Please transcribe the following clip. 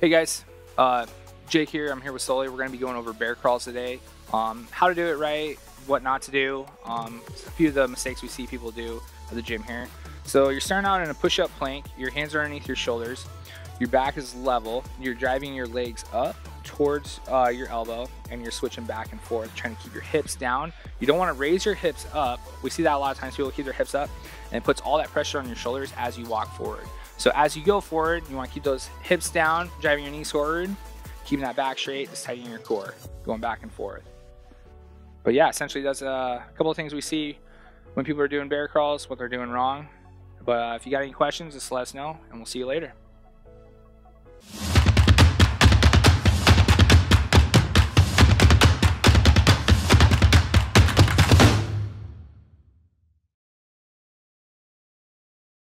Hey guys, uh, Jake here. I'm here with Sully. We're going to be going over bear crawls today. Um, how to do it right, what not to do. Um, a few of the mistakes we see people do at the gym here. So you're starting out in a push-up plank. Your hands are underneath your shoulders. Your back is level. You're driving your legs up towards uh, your elbow and you're switching back and forth, trying to keep your hips down. You don't want to raise your hips up. We see that a lot of times. People keep their hips up and it puts all that pressure on your shoulders as you walk forward. So as you go forward, you want to keep those hips down, driving your knees forward, keeping that back straight, just tightening your core, going back and forth. But yeah, essentially that's a couple of things we see when people are doing bear crawls, what they're doing wrong. But uh, if you got any questions, just let us know and we'll see you later.